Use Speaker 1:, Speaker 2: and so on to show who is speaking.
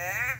Speaker 1: Ah!